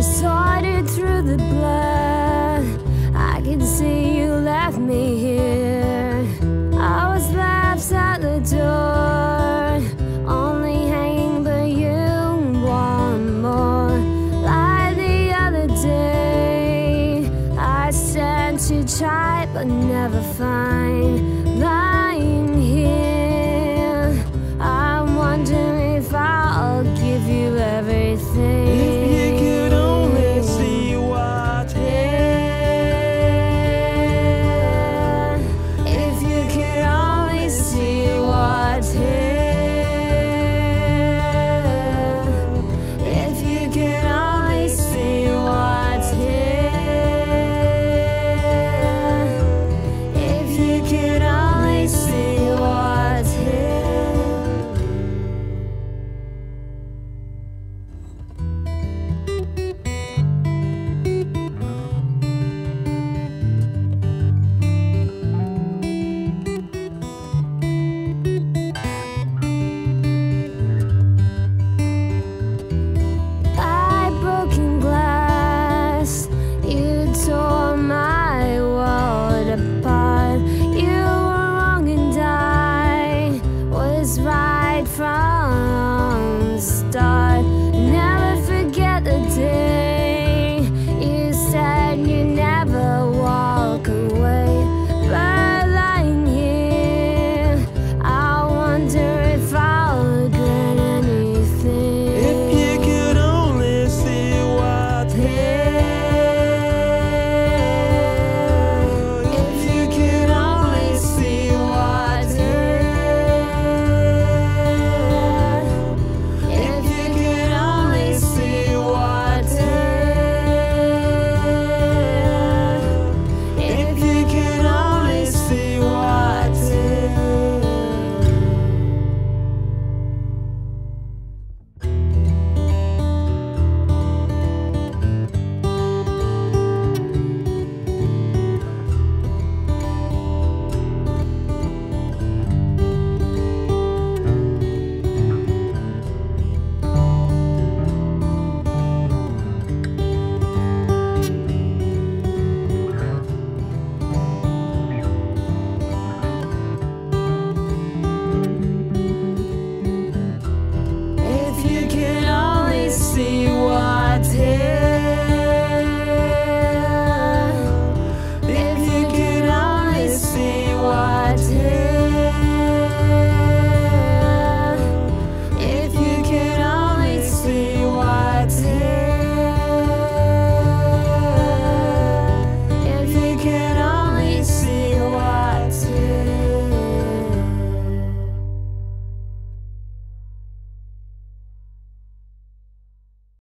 Sorted through the blood. I can see you left me here. I was left at the door, only hanging but you want more. Like the other day, I sent you try but never find.